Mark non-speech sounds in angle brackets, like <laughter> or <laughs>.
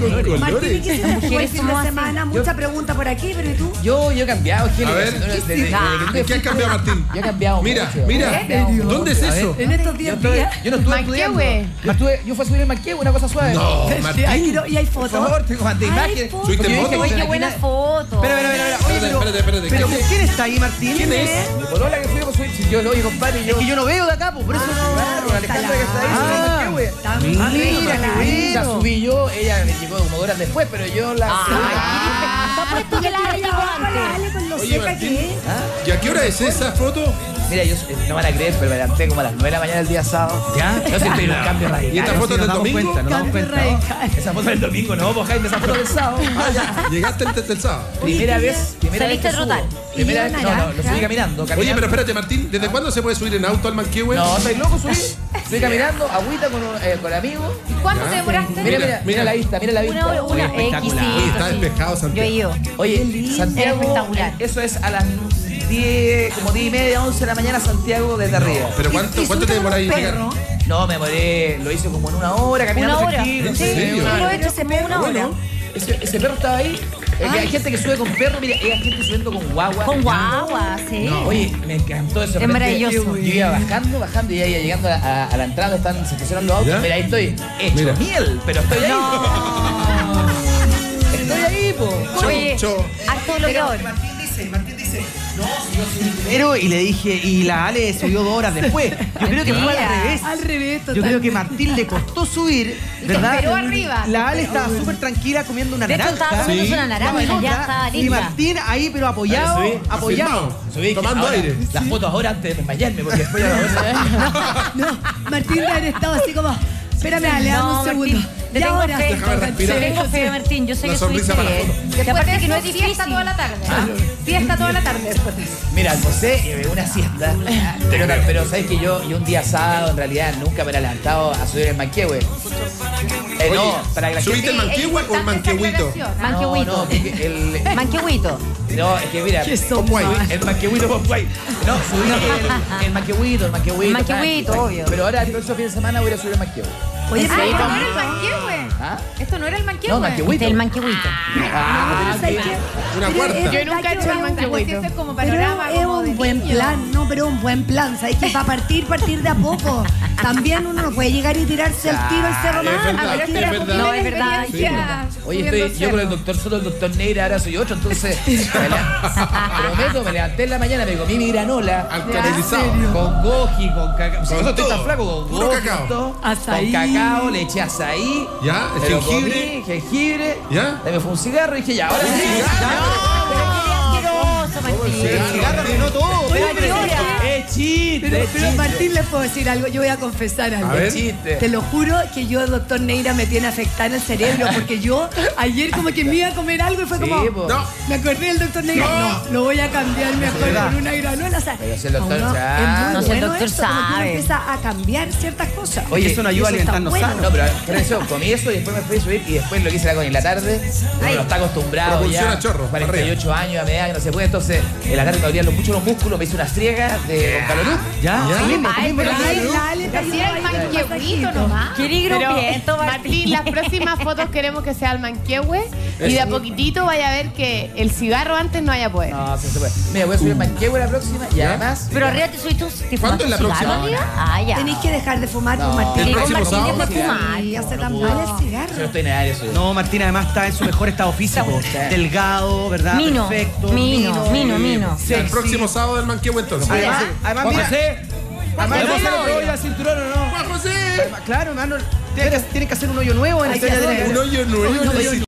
con Martín, ¿y colores. qué hiciste fue el fin de semana? Mucha pregunta por aquí, pero ¿y tú? Yo, yo he cambiado, Gil. A ver, Desde- desde- desde- ¿En qué has cambiado, Martín? Yo he cambiado Mira, mucho. mira. ¿Dónde es eso? En estos Yo, 10 estuve- días. yo no estuve estudiando. Yo, estuve, yo fui a subir el Manquehue, una cosa suave. No, Martín. ¿Y hay Por fotos? favor, tengo más de Ay, imágenes. fotos. ¿Subiste fotos? qué buena foto. Espera, espera, espera. Pero, espérate, espérate. pero ¿Quién ¿con quién está ahí, Martín? ¿Quién es? Mi polola que fui. Si yo lo oye, compadre, yo. Es que yo no veo de acá, pues, por eso no. Claro, la Alejandra que está ahí, Ah. Ah, mira, qué La subí yo, ella me llegó como dos horas después, pero yo la. Es. ¿Ah? ¿Y a qué hora es esa foto? Mira, yo eh, no van a creer, pero me levanté como a las 9 de la mañana del día sábado. ¿Ya? Yo siempre en un cambio ¿Y radical. esta Sí, foto nos del domingo? cuenta, nos damos Cambio radical. Esa foto del domingo, no, pues Jaime, esa foto del sábado. <laughs> Ah, ya. Llegaste antes del sábado. Primera vez, primera vez saliste a trotar. subo. Primera ¿Y vez, no, no, lo subí caminando, caminando. Oye, pero espérate, Martín, ¿desde cuándo se puede subir en auto al Manquehue? No, ¿estáis locos subí? <laughs> Estoy caminando, agüita con, un- eh, con amigos. ¿Cuánto Ya. te demoraste? Mira, mira, mira, mira. la vista, mira la vista. Una, una espectacular. X, sí. Oye, está despejado, Yo Santiago. he ido. Oye, Santiago, Espectacular. eso es a las 10, como 10 y media, 11 de la mañana, Santiago desde arriba. ¿Pero cuánto, ¿Y cuánto te un llegar? perro? No, me moré, lo hice como en una hora, caminando Una hora. tranquilo. ¿En Sí, serio? yo lo he Pero hecho como una perro, hora. Ese, ese perro estaba ahí. Eh, que hay gente que sube con perro, mira, hay gente subiendo con guagua. Con guagua, sí. Oye, me encantó eso. Es maravilloso. Yo iba bajando, bajando y ya iba llegando a, a- a la entrada están, se estacionan los autos. ¿Ya? Mira, ahí estoy hecho Mira. miel, pero estoy ahí. Estoy ahí, po. Oye, Cho. harto bloqueador. Dice, no, si yo subí primero y le dije, y la Ale subió dos horas después. Yo creo que fue al revés. Al revés, Yo creo que. Martín le costó subir, ¿verdad? esperó arriba. La Ale estaba súper tranquila comiendo una De hecho, naranja. estaba comiendo una naranja, Una ya estaba Y linda. Martín ahí, pero apoyado, Subí, apoyado. Subí, Tomando ahora, aire. Las fotos ahora antes de desmayarme, porque después ya no <laughs> No, Martín de haber estado así como. Espérame, Ale, dame No, un segundo. Martín, Y tengo ahora. fe. Déjame respirar. Tengo fe, Martín. Yo sé La que sonrisa subiste para la bien. foto. Y Después aparte de que no es fiesta difícil. toda la tarde. Fiesta toda la tarde después. Mira, me pegué una siesta. <laughs> Pero, pero sabes que yo, yo un día sábado en realidad nunca me he levantado a subir el manquehue. Eh, no, para que la ¿subiste el Manquehue o el Manquehuito? Manquehuito. No, el, <laughs> Manquehuito. no, es que mira, el manquehuito Popeye. No, subí el, el manquehuito, el manquehuito. El manquehuito, obvio. Pero ahora el próximo fin de semana voy a subir el manquehue. Oye, Ah, pero esto no era el manquehue. ¿Ah? Esto no era el manquehue. No, manquehue. Este es el manquehuito. Ah, Pero ¿sabes bien. qué? Una Pero cuarta. es Yo nunca he hecho el es un- manquehuito. Es como Pero panorama es como de un buen niño. plan, no, pero un buen plan. ¿Sabes que para partir, partir de a poco? También uno no puede llegar y tirarse al tiro al cerro es más. es verdad. No, es verdad. Oye, estoy yo con el doctor solo, el doctor Neira, ahora soy otro, entonces me la- prometo, me levanté en la mañana, me comí mi granola Alcalinizado. con goji, con cacao. Por eso estoy tan flaco, con goji. Con cacao, le eché azaí. Ya, el jengibre. comí, jengibre. Ya. Me fue un cigarro y dije, ya, ahora sí. Pero. Martín, les puedo decir algo. Yo voy a confesar algo. A ver. Te lo juro que yo, doctor Neira, me tiene afectada en el cerebro porque yo ayer como que me iba a comer algo y fue Sí, como... No. Me acordé del doctor Neira. No, lo voy a cambiar mejor con una granola. O sea, Pero si el doctor uno- sabe. es muy No, si el doctor esto, como que uno empieza a cambiar ciertas cosas. Oye, eso nos ayuda a alimentarnos bueno. sano. No, pero por eso comí eso y después me fui a subir y después lo que hice era con en la tarde. Uno no está acostumbrado Propulsiona ya. chorro, 48 años, a medida que no se puede. Entonces, en la tarde me abrían mucho los músculos, me hice una friega de con calorú. Ya, Ay, pero el manquehuito nomás. Martín. las próximas fotos queremos que sea el manquehue y de a poquitito vaya a ver que el cigarro antes no haya poder. No, sí se puede. Mira, voy a subir el manquehue la próxima y además. Pero arriba te subiste, te ¿Cuándo es la cigarro próxima? Ah, ya. Tenéis que dejar de fumar No. con Martín. El próximo Martín sábado, fumar. Y hace no, tan no mal el Yo no cigarro. estoy nada de eso. No, Martín además está en su mejor estado físico. Delgado, ¿verdad? Mino, Perfecto. mino, mino, mino. El próximo sábado del Manquehue entonces. Además, además Juan mira, José, además, ¿le el cinturón o no? ¡Juan José! Claro, hermano, tienen que, que hacer un hoyo nuevo en la historia de Un hoyo nuevo.